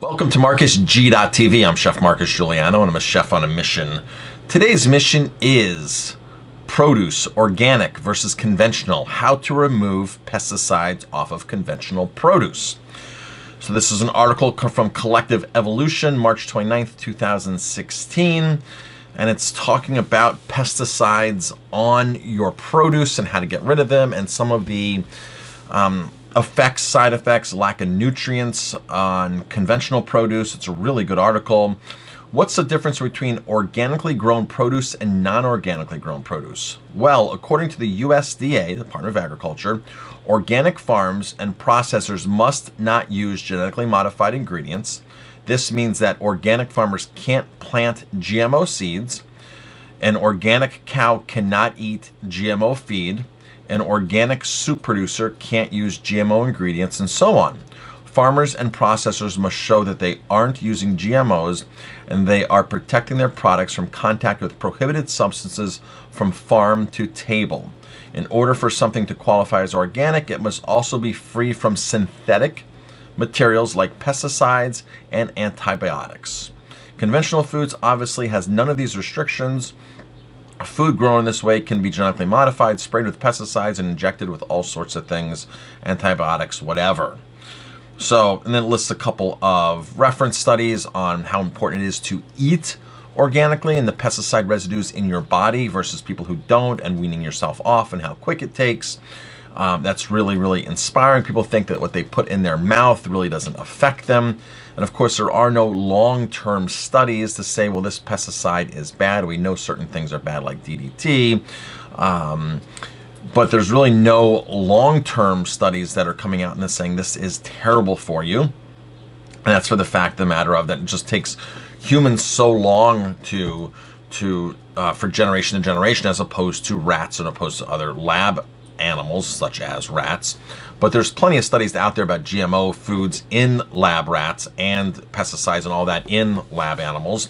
Welcome to MarcusG.tv. I'm Chef Marcus Guiliano and I'm a chef on a mission. Today's mission is produce, organic versus conventional, how to remove pesticides off of conventional produce. So this is an article from Collective Evolution, March 29th, 2016, and it's talking about pesticides on your produce and how to get rid of them and some of the um, effects, side effects, lack of nutrients on conventional produce. It's a really good article. What's the difference between organically grown produce and non-organically grown produce? Well, according to the USDA, the Department of Agriculture, organic farms and processors must not use genetically modified ingredients. This means that organic farmers can't plant GMO seeds. An organic cow cannot eat GMO feed an organic soup producer can't use GMO ingredients, and so on. Farmers and processors must show that they aren't using GMOs and they are protecting their products from contact with prohibited substances from farm to table. In order for something to qualify as organic, it must also be free from synthetic materials like pesticides and antibiotics. Conventional foods obviously has none of these restrictions Food grown this way can be genetically modified, sprayed with pesticides, and injected with all sorts of things, antibiotics, whatever. So, and then it lists a couple of reference studies on how important it is to eat organically and the pesticide residues in your body versus people who don't, and weaning yourself off and how quick it takes. Um, that's really, really inspiring. People think that what they put in their mouth really doesn't affect them. And of course, there are no long term studies to say, well, this pesticide is bad. We know certain things are bad, like DDT. Um, but there's really no long term studies that are coming out and saying this is terrible for you. And that's for the fact of the matter of that it just takes humans so long to to uh, for generation to generation as opposed to rats and opposed to other lab animals such as rats. But there's plenty of studies out there about GMO foods in lab rats and pesticides and all that in lab animals.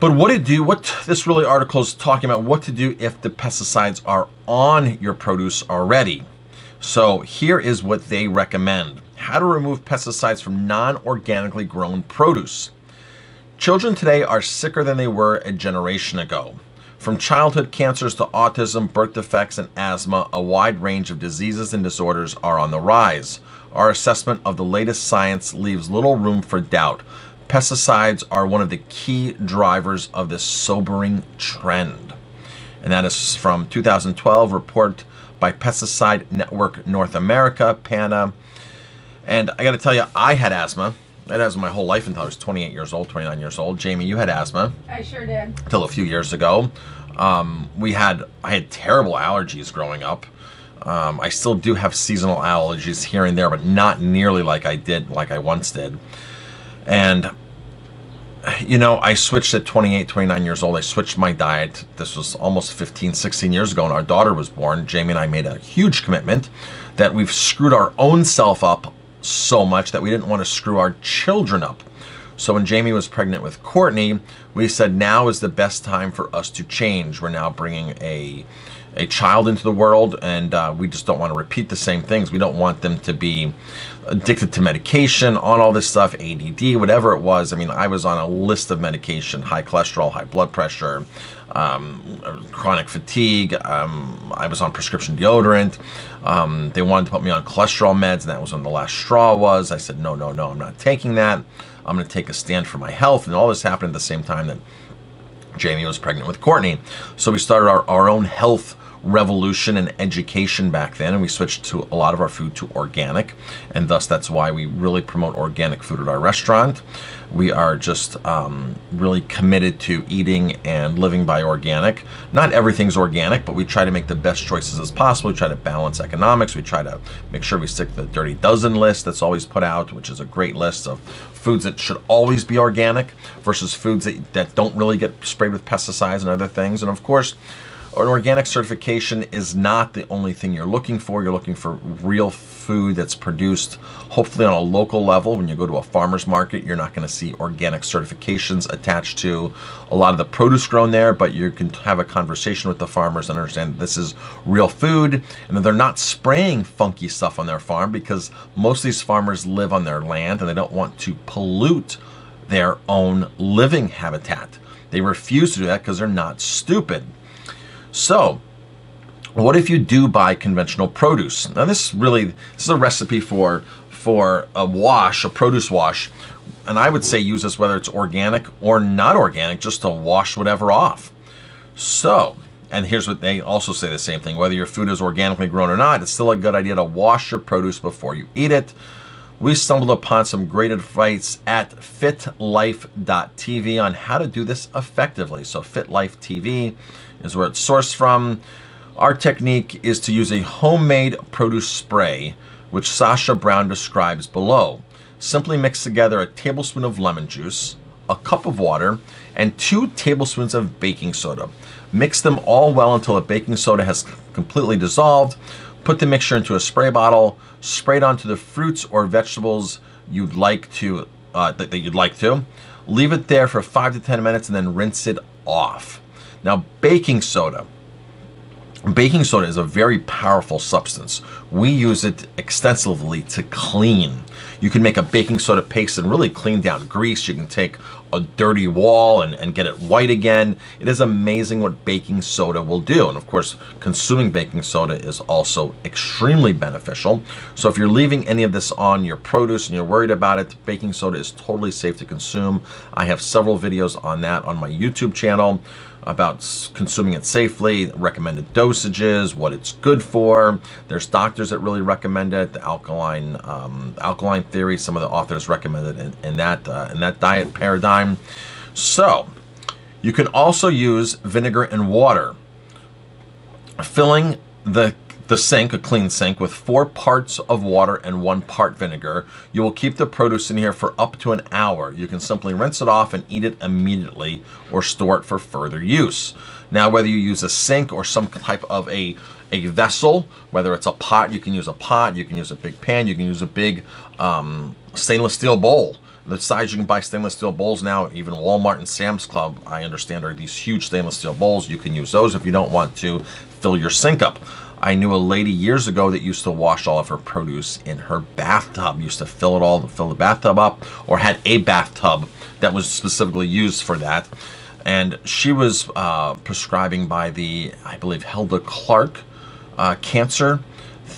But what to do, what this really article is talking about, what to do if the pesticides are on your produce already. So here is what they recommend. How to remove pesticides from non-organically grown produce. Children today are sicker than they were a generation ago. From childhood cancers to autism, birth defects, and asthma, a wide range of diseases and disorders are on the rise. Our assessment of the latest science leaves little room for doubt. Pesticides are one of the key drivers of this sobering trend. And that is from 2012 report by Pesticide Network North America, PANA. And I got to tell you, I had asthma. I had asthma my whole life until I was 28 years old, 29 years old. Jamie, you had asthma. I sure did. Until a few years ago. Um, we had, I had terrible allergies growing up. Um, I still do have seasonal allergies here and there, but not nearly like I did, like I once did. And, you know, I switched at 28, 29 years old. I switched my diet. This was almost 15, 16 years ago, and our daughter was born. Jamie and I made a huge commitment that we've screwed our own self up so much that we didn't want to screw our children up. So when Jamie was pregnant with Courtney, we said now is the best time for us to change. We're now bringing a a child into the world, and uh, we just don't want to repeat the same things. We don't want them to be addicted to medication, on all this stuff, ADD, whatever it was. I mean, I was on a list of medication, high cholesterol, high blood pressure, um, chronic fatigue. Um, I was on prescription deodorant. Um, they wanted to put me on cholesterol meds, and that was when the last straw was. I said, no, no, no, I'm not taking that. I'm going to take a stand for my health. And all this happened at the same time that Jamie was pregnant with Courtney. So we started our, our own health revolution and education back then and we switched to a lot of our food to organic and thus that's why we really promote organic food at our restaurant. We are just um, really committed to eating and living by organic. Not everything's organic but we try to make the best choices as possible. We try to balance economics. We try to make sure we stick to the dirty dozen list that's always put out which is a great list of foods that should always be organic versus foods that, that don't really get sprayed with pesticides and other things. And of course an organic certification is not the only thing you're looking for. You're looking for real food that's produced, hopefully on a local level. When you go to a farmer's market, you're not going to see organic certifications attached to a lot of the produce grown there, but you can have a conversation with the farmers and understand this is real food and that they're not spraying funky stuff on their farm because most of these farmers live on their land and they don't want to pollute their own living habitat. They refuse to do that because they're not stupid. So, what if you do buy conventional produce? Now, this really this is a recipe for for a wash, a produce wash, and I would say use this whether it's organic or not organic, just to wash whatever off. So, and here's what they also say the same thing: whether your food is organically grown or not, it's still a good idea to wash your produce before you eat it we stumbled upon some great advice at fitlife.tv on how to do this effectively. So, FitLife TV is where it's sourced from. Our technique is to use a homemade produce spray, which Sasha Brown describes below. Simply mix together a tablespoon of lemon juice, a cup of water, and two tablespoons of baking soda. Mix them all well until the baking soda has completely dissolved. Put the mixture into a spray bottle, spray it onto the fruits or vegetables you'd like to uh, that, that you'd like to. Leave it there for five to ten minutes and then rinse it off. Now, baking soda. Baking soda is a very powerful substance. We use it extensively to clean. You can make a baking soda paste and really clean down grease. You can take a dirty wall and, and get it white again. It is amazing what baking soda will do. And of course, consuming baking soda is also extremely beneficial. So if you're leaving any of this on your produce and you're worried about it, baking soda is totally safe to consume. I have several videos on that on my YouTube channel about consuming it safely, recommended dosages, what it's good for. There's doctors that really recommend it. The alkaline um, alkaline theory, some of the authors recommend it in, in that uh, in that diet paradigm. So you can also use vinegar and water, filling the the sink, a clean sink, with four parts of water and one part vinegar. You will keep the produce in here for up to an hour. You can simply rinse it off and eat it immediately or store it for further use. Now, whether you use a sink or some type of a, a vessel, whether it's a pot, you can use a pot, you can use a big pan, you can use a big um, stainless steel bowl the size you can buy stainless steel bowls now, even Walmart and Sam's Club, I understand, are these huge stainless steel bowls. You can use those if you don't want to fill your sink up. I knew a lady years ago that used to wash all of her produce in her bathtub, used to fill it all, to fill the bathtub up, or had a bathtub that was specifically used for that. And she was uh, prescribing by the, I believe, Hulda Clark uh, cancer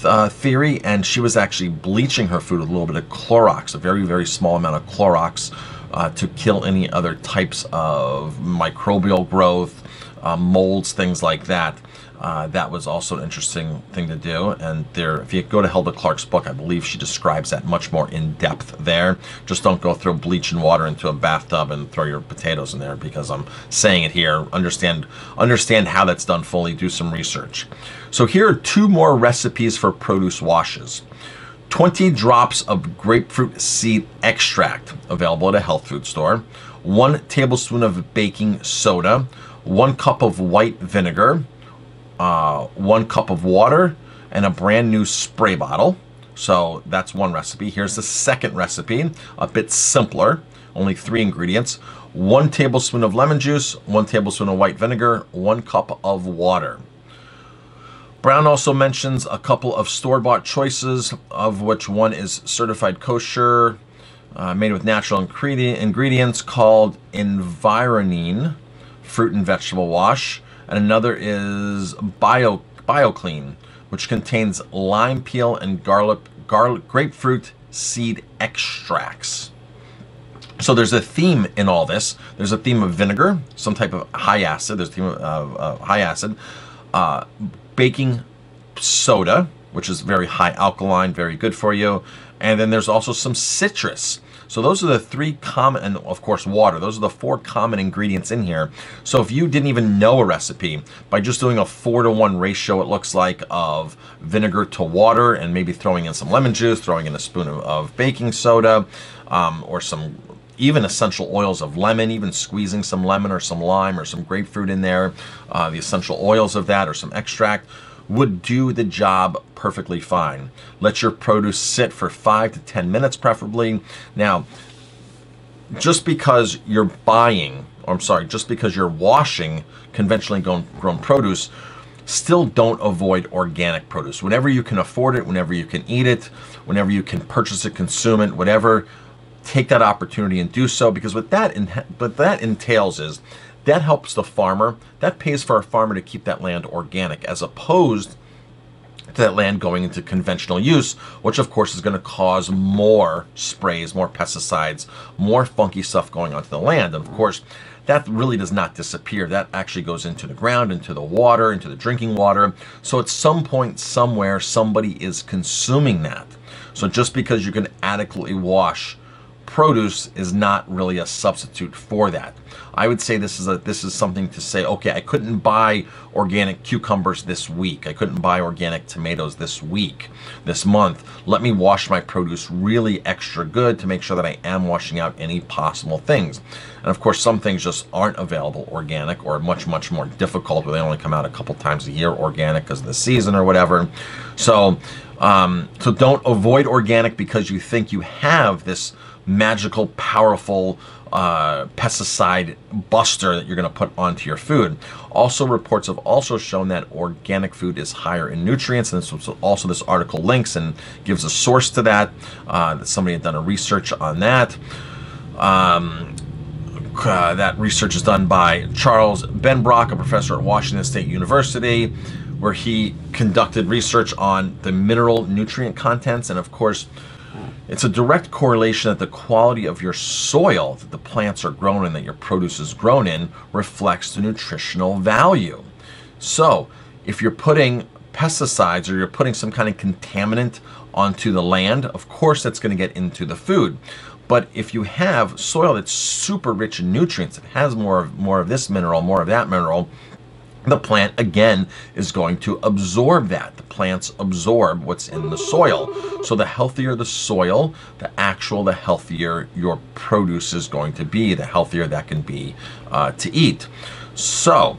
uh, theory, and she was actually bleaching her food with a little bit of Clorox, a very, very small amount of Clorox uh, to kill any other types of microbial growth, uh, molds, things like that. Uh, that was also an interesting thing to do. And there, if you go to Hulda Clark's book, I believe she describes that much more in depth there. Just don't go throw bleach and water into a bathtub and throw your potatoes in there because I'm saying it here. Understand, understand how that's done fully. Do some research. So here are two more recipes for produce washes. 20 drops of grapefruit seed extract available at a health food store, one tablespoon of baking soda, one cup of white vinegar, uh, one cup of water, and a brand new spray bottle. So that's one recipe. Here's the second recipe, a bit simpler, only three ingredients. One tablespoon of lemon juice, one tablespoon of white vinegar, one cup of water. Brown also mentions a couple of store-bought choices, of which one is certified kosher, uh, made with natural ingredients called Environine Fruit and Vegetable Wash and another is Bio BioClean, which contains lime peel and garlic, garlic grapefruit seed extracts. So there's a theme in all this. There's a theme of vinegar, some type of high acid. There's a theme of uh, high acid, uh, baking soda, which is very high alkaline, very good for you. And then there's also some citrus. So those are the three common, and of course water, those are the four common ingredients in here. So if you didn't even know a recipe, by just doing a four to one ratio, it looks like, of vinegar to water and maybe throwing in some lemon juice, throwing in a spoon of, of baking soda, um, or some even essential oils of lemon, even squeezing some lemon or some lime or some grapefruit in there, uh, the essential oils of that or some extract would do the job perfectly fine. Let your produce sit for five to 10 minutes, preferably. Now, just because you're buying, or I'm sorry, just because you're washing conventionally grown, grown produce, still don't avoid organic produce. Whenever you can afford it, whenever you can eat it, whenever you can purchase it, consume it, whatever, take that opportunity and do so because what that in, what that entails is that helps the farmer. That pays for a farmer to keep that land organic as opposed to that land going into conventional use, which of course is going to cause more sprays, more pesticides, more funky stuff going onto the land. And of course, that really does not disappear. That actually goes into the ground, into the water, into the drinking water. So at some point, somewhere, somebody is consuming that. So just because you can adequately wash produce is not really a substitute for that. I would say this is a this is something to say, okay, I couldn't buy organic cucumbers this week. I couldn't buy organic tomatoes this week, this month. Let me wash my produce really extra good to make sure that I am washing out any possible things. And of course, some things just aren't available organic or much, much more difficult where they only come out a couple times a year organic because of the season or whatever. So, um, so don't avoid organic because you think you have this magical, powerful uh, pesticide buster that you're going to put onto your food. Also, reports have also shown that organic food is higher in nutrients, and this also this article links and gives a source to that. Uh, that somebody had done a research on that. Um, uh, that research is done by Charles Benbrook, a professor at Washington State University, where he conducted research on the mineral nutrient contents, and of course it's a direct correlation that the quality of your soil that the plants are grown in, that your produce is grown in, reflects the nutritional value. So, if you're putting pesticides or you're putting some kind of contaminant onto the land, of course that's going to get into the food. But if you have soil that's super rich in nutrients, it has more of, more of this mineral, more of that mineral, the plant again is going to absorb that. The plants absorb what's in the soil. So the healthier the soil, the actual, the healthier your produce is going to be, the healthier that can be uh, to eat. So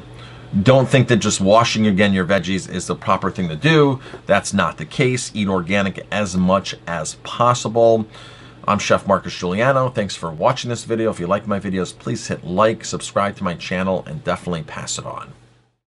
don't think that just washing again your veggies is the proper thing to do. That's not the case. Eat organic as much as possible. I'm Chef Marcus Guiliano. Thanks for watching this video. If you like my videos, please hit like, subscribe to my channel, and definitely pass it on.